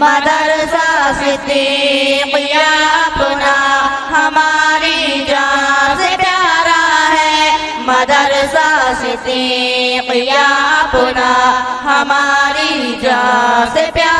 मदरसा सिद्दीकिया अपना हमारी जान से प्यारा है। मदरसा सिद्दीकिया अपना हमारी जान से प्यारा